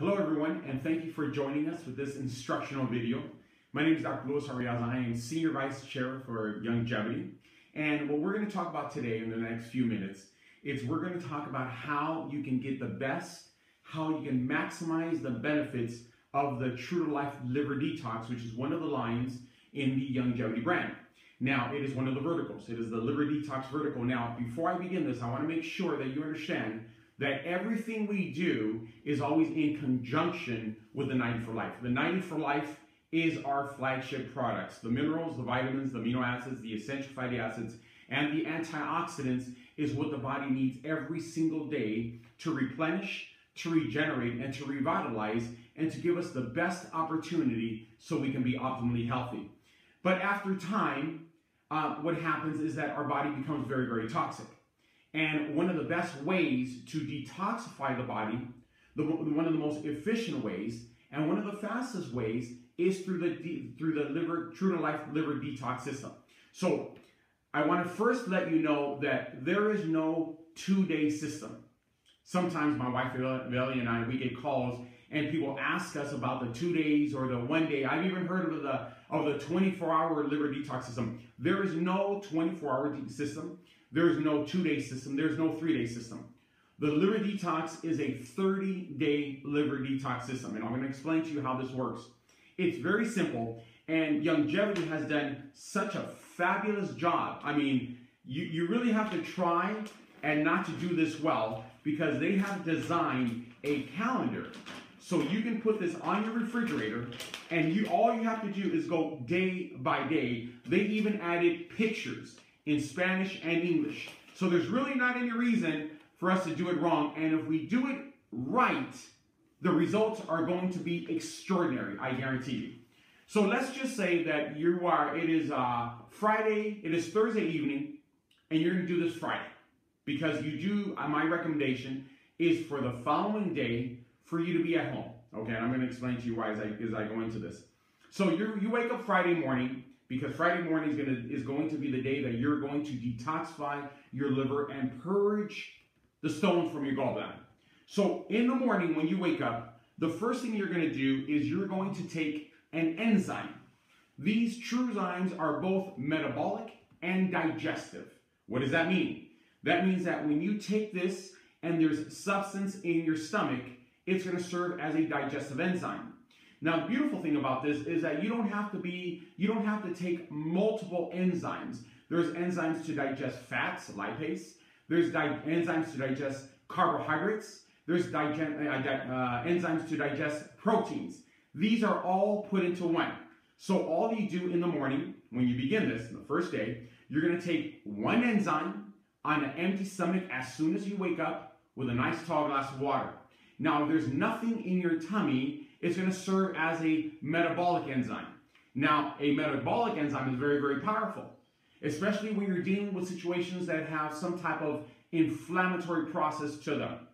Hello everyone, and thank you for joining us with this instructional video. My name is Dr. Louis Arriaza. I am Senior Vice Chair for Youngevity. And what we're going to talk about today in the next few minutes is we're going to talk about how you can get the best, how you can maximize the benefits of the True to Life Liver Detox, which is one of the lines in the Youngevity brand. Now, it is one of the verticals. It is the Liver Detox vertical. Now, before I begin this, I want to make sure that you understand that everything we do is always in conjunction with the 90 for Life. The 90 for Life is our flagship products. The minerals, the vitamins, the amino acids, the essential fatty acids, and the antioxidants is what the body needs every single day to replenish, to regenerate, and to revitalize, and to give us the best opportunity so we can be optimally healthy. But after time, uh, what happens is that our body becomes very, very toxic. And one of the best ways to detoxify the body, the, one of the most efficient ways, and one of the fastest ways is through the through the liver True to Life liver detox system. So I want to first let you know that there is no two-day system. Sometimes my wife Ellie and I we get calls and people ask us about the two days or the one day. I've even heard of the of the 24-hour liver detox system. There is no 24-hour system. There is no two-day system. There's no three-day system. The liver detox is a 30-day liver detox system, and I'm going to explain to you how this works. It's very simple, and Youngevity has done such a fabulous job. I mean, you, you really have to try and not to do this well because they have designed a calendar. So you can put this on your refrigerator and you all you have to do is go day by day. They even added pictures in Spanish and English. So there's really not any reason for us to do it wrong. And if we do it right, the results are going to be extraordinary, I guarantee you. So let's just say that you are, it is uh, Friday, it is Thursday evening, and you're going to do this Friday. Because you do, uh, my recommendation is for the following day for you to be at home. Okay, and I'm going to explain to you why as I, as I go into this. So you you wake up Friday morning, because Friday morning is, gonna, is going to be the day that you're going to detoxify your liver and purge the stones from your gallbladder. So in the morning when you wake up, the first thing you're going to do is you're going to take an enzyme. These TrueZymes are both metabolic and digestive. What does that mean? That means that when you take this and there's substance in your stomach, it's going to serve as a digestive enzyme. Now, the beautiful thing about this is that you don't have to be, you don't have to take multiple enzymes. There's enzymes to digest fats, lipase. There's enzymes to digest carbohydrates. There's uh, uh, enzymes to digest proteins. These are all put into one. So all you do in the morning, when you begin this, the first day, you're to take one enzyme on an empty stomach as soon as you wake up with a nice tall glass of water. Now, if there's nothing in your tummy, it's going to serve as a metabolic enzyme. Now, a metabolic enzyme is very, very powerful, especially when you're dealing with situations that have some type of inflammatory process to them.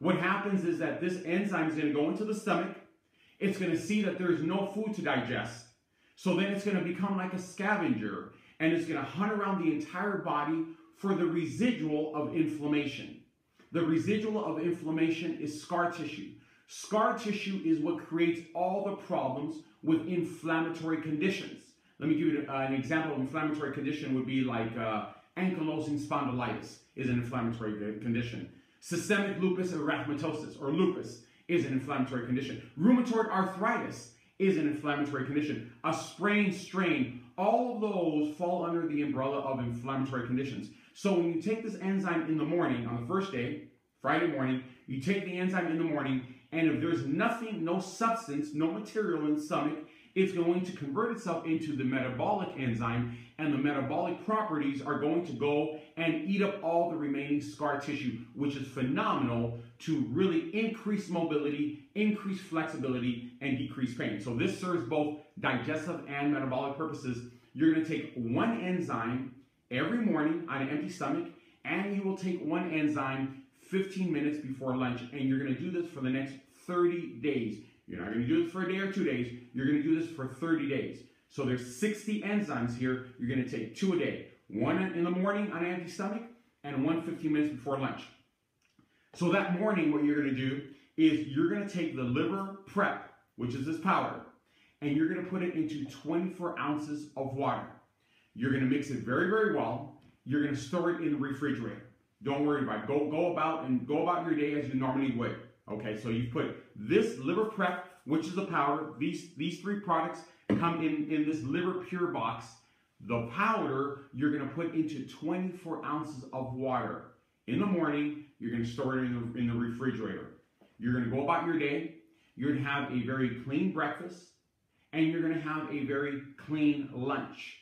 What happens is that this enzyme is going to go into the stomach. It's going to see that there's no food to digest. So then it's going to become like a scavenger and it's going to hunt around the entire body for the residual of inflammation. The residual of inflammation is scar tissue. Scar tissue is what creates all the problems with inflammatory conditions. Let me give you an example of inflammatory condition would be like uh, ankylosing spondylitis is an inflammatory condition. Systemic lupus erythematosus, or lupus, is an inflammatory condition. Rheumatoid arthritis is an inflammatory condition. A sprain, strain, all of those fall under the umbrella of inflammatory conditions. So when you take this enzyme in the morning, on the first day, Friday morning, you take the enzyme in the morning, and if there's nothing, no substance, no material in the stomach, it's going to convert itself into the metabolic enzyme, and the metabolic properties are going to go and eat up all the remaining scar tissue, which is phenomenal to really increase mobility, increase flexibility, and decrease pain. So this serves both digestive and metabolic purposes. You're going to take one enzyme every morning on an empty stomach, and you will take one enzyme 15 minutes before lunch, and you're going to do this for the next 30 days. You're not going to do this for a day or two days. You're going to do this for 30 days. So there's 60 enzymes here. You're going to take two a day. One in the morning on an empty stomach and one 15 minutes before lunch. So that morning, what you're going to do is you're going to take the liver prep, which is this powder, and you're going to put it into 24 ounces of water. You're going to mix it very, very well. You're going to store it in the refrigerator. Don't worry about it. Go, go about and go about your day as you normally would. Okay, so you put this liver prep, which is the powder. These these three products come in in this liver pure box. The powder you're going to put into 24 ounces of water in the morning. You're going to store it in the, in the refrigerator. You're going to go about your day. You're to have a very clean breakfast, and you're going to have a very clean lunch.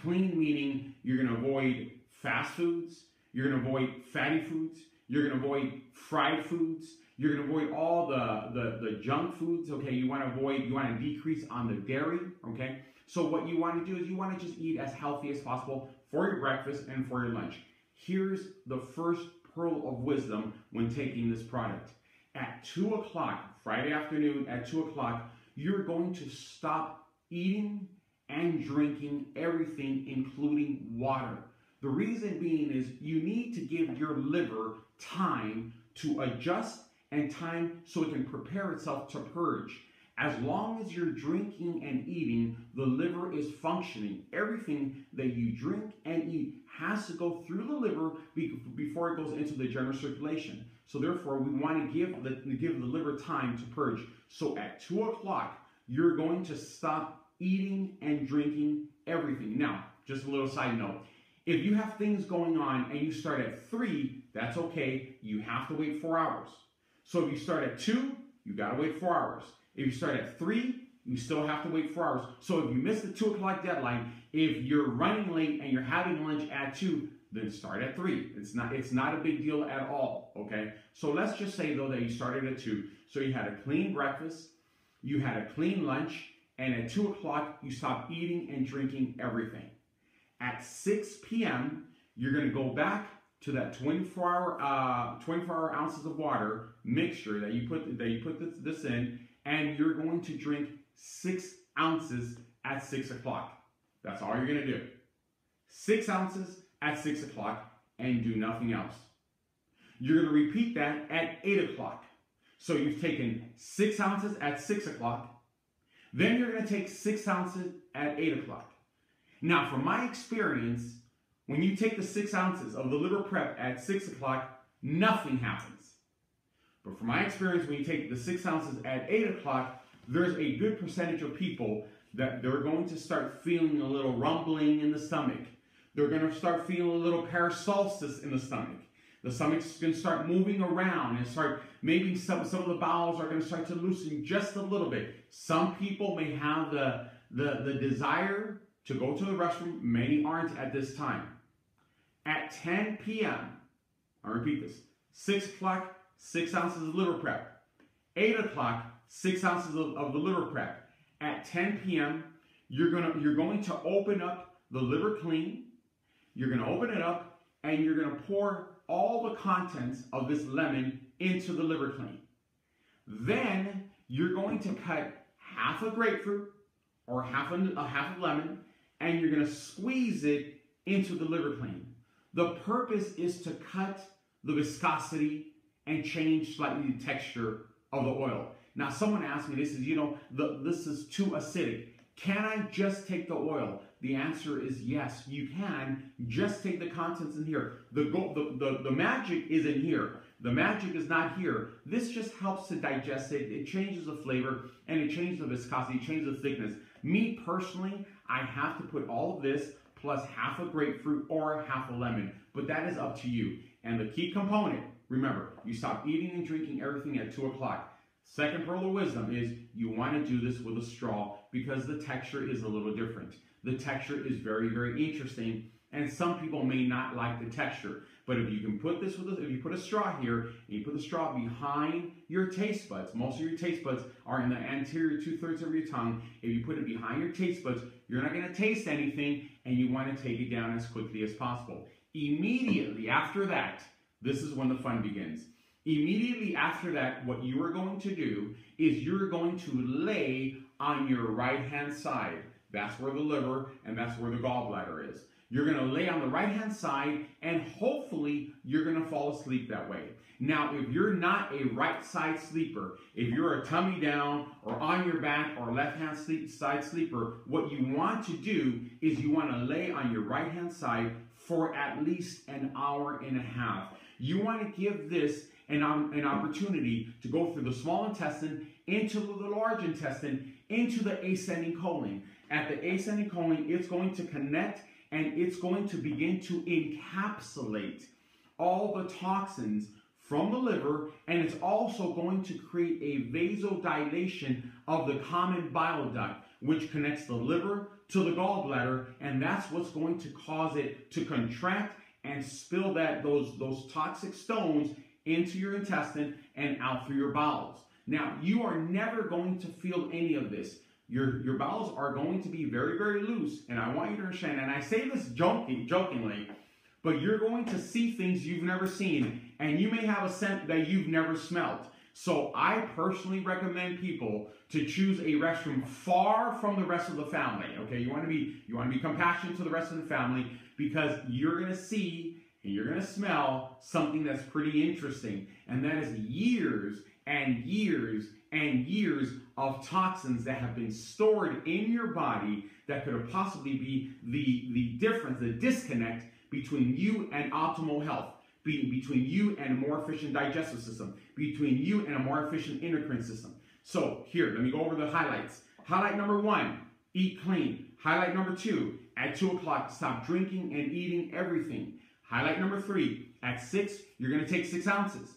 Clean meaning you're going to avoid fast foods. You're going to avoid fatty foods. You're going to avoid fried foods. You're going to avoid all the, the, the junk foods, okay? You want to avoid, you want to decrease on the dairy, okay? So what you want to do is you want to just eat as healthy as possible for your breakfast and for your lunch. Here's the first pearl of wisdom when taking this product. At 2 o'clock, Friday afternoon at 2 o'clock, you're going to stop eating and drinking everything, including water. The reason being is you need to give your liver time to adjust and time so it can prepare itself to purge. As long as you're drinking and eating, the liver is functioning. Everything that you drink and eat has to go through the liver before it goes into the general circulation. So therefore, we want to give the, give the liver time to purge. So at 2 o'clock, you're going to stop eating and drinking everything. Now, just a little side note. If you have things going on and you start at 3, that's okay. You have to wait 4 hours. So if you start at 2, you got to wait 4 hours. If you start at 3, you still have to wait 4 hours. So if you miss the 2 o'clock deadline, if you're running late and you're having lunch at 2, then start at 3. It's not, it's not a big deal at all, okay? So let's just say, though, that you started at 2. So you had a clean breakfast, you had a clean lunch, and at 2 o'clock, you stopped eating and drinking everything. At 6 p.m., you're going to go back to that 24 hour uh, 24 hour ounces of water mixture that you put that you put this, this in, and you're going to drink six ounces at six o'clock. That's all you're going to do. Six ounces at six o'clock and do nothing else. You're going to repeat that at eight o'clock. So you've taken six ounces at six o'clock. Then you're going to take six ounces at eight o'clock. Now, from my experience, when you take the six ounces of the liver prep at six o'clock, nothing happens. But from my experience, when you take the six ounces at eight o'clock, there's a good percentage of people that they're going to start feeling a little rumbling in the stomach. They're going to start feeling a little peristalsis in the stomach. The stomach's going to start moving around and start, maybe some, some of the bowels are going to start to loosen just a little bit. Some people may have the, the, the desire to go to the restroom. Many aren't at this time. At 10 p.m., I repeat this, 6 o'clock, 6 ounces of liver prep. 8 o'clock, 6 ounces of, of the liver prep. At 10 p.m., you're, gonna, you're going to open up the liver clean. You're going to open it up and you're going to pour all the contents of this lemon into the liver clean. Then you're going to cut half a grapefruit or half a, a half a lemon and you're going to squeeze it into the liver clean. The purpose is to cut the viscosity and change slightly the texture of the oil. Now, someone asked me, this is, you know, the, this is too acidic. Can I just take the oil? The answer is yes, you can. Just take the contents in here. The, the, the, the magic is in here. The magic is not here. This just helps to digest it. It changes the flavor and it changes the viscosity, it changes the thickness. Me personally, I have to put all of this plus half a grapefruit or half a lemon, but that is up to you. And the key component, remember, you stop eating and drinking everything at 2 o'clock. Second pearl of wisdom is you want to do this with a straw because the texture is a little different. The texture is very, very interesting, and some people may not like the texture. But if you can put this with a, if you put a straw here, and you put the straw behind your taste buds, most of your taste buds are in the anterior two-thirds of your tongue. If you put it behind your taste buds, you're not going to taste anything, and you want to take it down as quickly as possible. Immediately after that, this is when the fun begins. Immediately after that, what you are going to do is you're going to lay on your right hand side. That's where the liver and that's where the gallbladder is. You're going to lay on the right hand side and hopefully you're going to fall asleep that way. Now, if you're not a right side sleeper, if you're a tummy down or on your back or left hand sleep, side sleeper, what you want to do is you want to lay on your right hand side for at least an hour and a half. You want to give this an, um, an opportunity to go through the small intestine, into the large intestine, into the ascending colon. At the ascending colon, it's going to connect and it's going to begin to encapsulate all the toxins from the liver, and it's also going to create a vasodilation of the common bile duct, which connects the liver to the gallbladder, and that's what's going to cause it to contract and spill that those, those toxic stones into your intestine and out through your bowels. Now, you are never going to feel any of this. Your, your bowels are going to be very, very loose, and I want you to understand, and I say this joking, jokingly, but you're going to see things you've never seen, and you may have a scent that you've never smelled. So I personally recommend people to choose a restroom far from the rest of the family. Okay, you want to be you want to be compassionate to the rest of the family because you're going to see and you're going to smell something that's pretty interesting, and that is years and years and years of toxins that have been stored in your body that could possibly be the the difference, the disconnect between you and optimal health, between you and a more efficient digestive system, between you and a more efficient endocrine system. So here, let me go over the highlights. Highlight number one, eat clean. Highlight number two, at two o'clock, stop drinking and eating everything. Highlight number three, at six, you're gonna take six ounces.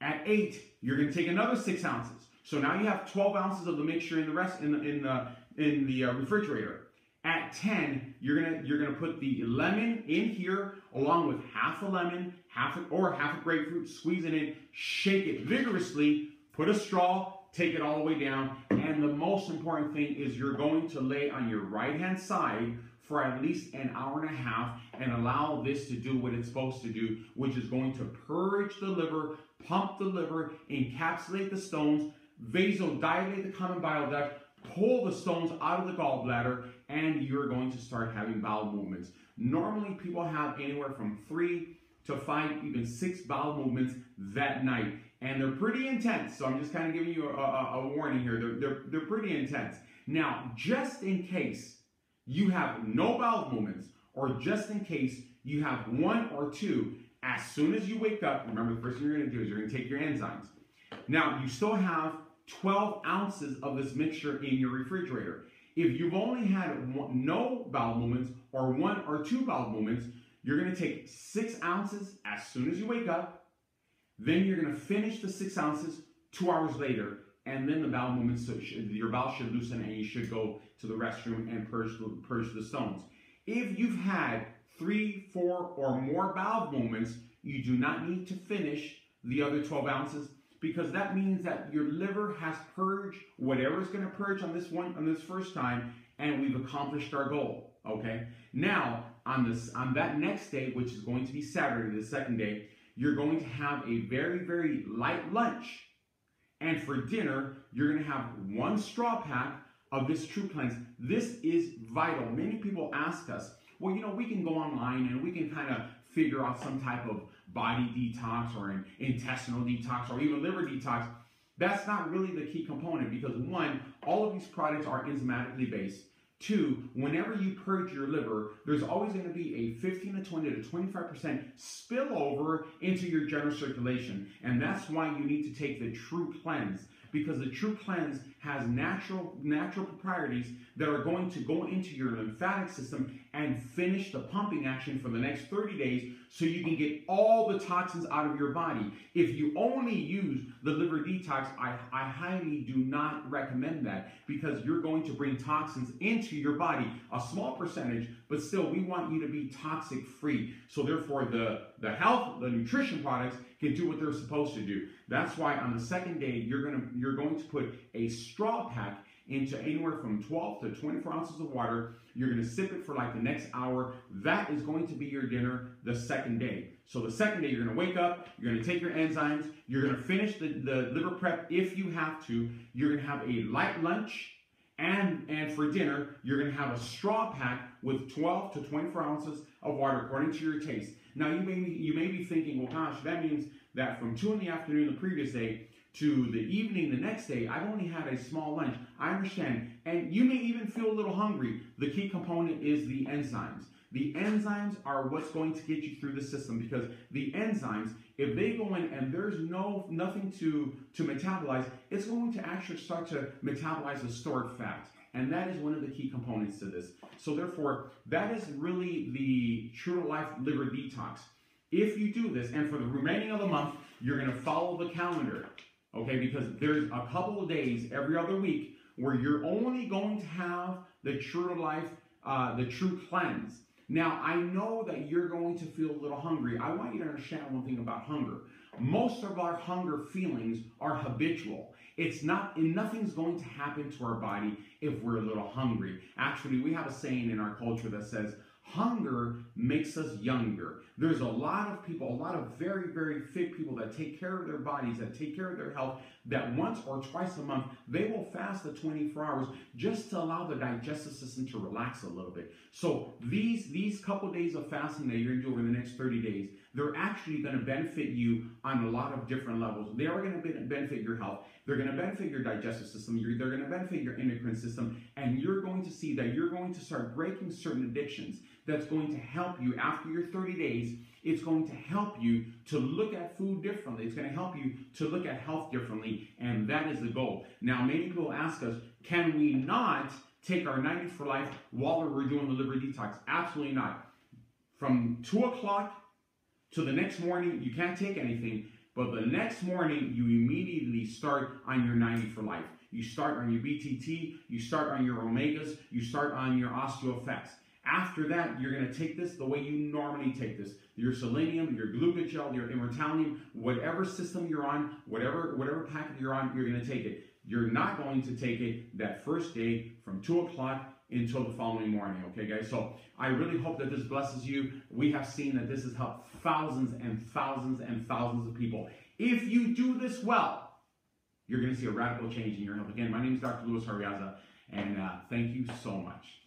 At eight, you're gonna take another six ounces. So now you have 12 ounces of the mixture in the rest in the in the in the uh, refrigerator. At 10, you're gonna you're gonna put the lemon in here along with half a lemon, half a, or half a grapefruit, squeeze it in, shake it vigorously, put a straw, take it all the way down, and the most important thing is you're going to lay on your right hand side for at least an hour and a half and allow this to do what it's supposed to do, which is going to purge the liver, pump the liver, encapsulate the stones, vasodilate the common bile duct, pull the stones out of the gallbladder, and you're going to start having bowel movements. Normally, people have anywhere from three to five, even six bowel movements that night. And they're pretty intense. So I'm just kind of giving you a, a, a warning here. They're, they're, they're pretty intense. Now, just in case you have no bowel movements, or just in case you have one or two, as soon as you wake up, remember the first thing you're going to do is you're going to take your enzymes. Now, you still have 12 ounces of this mixture in your refrigerator. If you've only had one, no bowel movements or one or two bowel movements, you're going to take six ounces as soon as you wake up. Then you're going to finish the six ounces two hours later, and then the bowel movements, your bowel should loosen and you should go to the restroom and purge purge the stones. If you've had three, four, or more bowel movements, you do not need to finish the other 12 ounces because that means that your liver has purged whatever is going to purge on this one on this first time and we've accomplished our goal okay? Now on this on that next day which is going to be saturday the second day you're going to have a very very light lunch. And for dinner you're going to have one straw pack of this true cleanse. This is vital. Many people ask us well you know we can go online and we can kind of figure out some type of body detox or an intestinal detox or even liver detox, that's not really the key component because one, all of these products are enzymatically based. Two, whenever you purge your liver, there's always going to be a 15 to 20 to 25% spillover into your general circulation. And that's why you need to take the true cleanse because the true cleanse has natural natural properties that are going to go into your lymphatic system and finish the pumping action for the next 30 days so you can get all the toxins out of your body. If you only use the liver detox, I, I highly do not recommend that because you're going to bring toxins into your body, a small percentage, but still we want you to be toxic free. So therefore the, the health, the nutrition products can do what they're supposed to do. That's why on the second day, you're gonna you're going to put a straw pack into anywhere from 12 to 24 ounces of water. You're going to sip it for like the next hour. That is going to be your dinner the second day. So the second day, you're going to wake up, you're going to take your enzymes, you're going to finish the, the liver prep if you have to. You're going to have a light lunch, and, and for dinner, you're going to have a straw pack with 12 to 24 ounces of water according to your taste. Now you may be, you may be thinking, well, gosh, that means that from 2 in the afternoon the previous day to the evening the next day, I've only had a small lunch. I understand. And you may even feel a little hungry. The key component is the enzymes. The enzymes are what's going to get you through the system because the enzymes, if they go in and there's no nothing to, to metabolize, it's going to actually start to metabolize the stored fat. And that is one of the key components to this. So therefore, that is really the True Life liver detox. If you do this, and for the remaining of the month, you're going to follow the calendar, okay? Because there's a couple of days every other week where you're only going to have the True Life, uh, the True Cleanse. Now, I know that you're going to feel a little hungry. I want you to understand one thing about hunger. Most of our hunger feelings are habitual. It's not, and nothing's going to happen to our body if we're a little hungry. Actually, we have a saying in our culture that says, Hunger makes us younger. There's a lot of people, a lot of very, very fit people that take care of their bodies, that take care of their health, that once or twice a month, they will fast the 24 hours just to allow the digestive system to relax a little bit. So these, these couple days of fasting that you're going to do over the next 30 days, they're actually going to benefit you on a lot of different levels. They are going to benefit your health. They're going to benefit your digestive system. They're going to benefit your endocrine system. And you're going to see that you're going to start breaking certain addictions that's going to help you after your 30 days. It's going to help you to look at food differently. It's going to help you to look at health differently. And that is the goal. Now, many people ask us, can we not take our 90 for life while we're doing the liver detox? Absolutely not. From 2 o'clock to the next morning, you can't take anything. But the next morning, you immediately start on your 90 for life. You start on your BTT, you start on your omegas, you start on your OsteoFX. After that, you're going to take this the way you normally take this. Your selenium, your glucogel, your immortalium, whatever system you're on, whatever, whatever packet you're on, you're going to take it. You're not going to take it that first day from 2 o'clock until the following morning. Okay, guys? So I really hope that this blesses you. We have seen that this has helped thousands and thousands and thousands of people. If you do this well, you're going to see a radical change in your health. Again, my name is Dr. Luis Arriaza, and uh, thank you so much.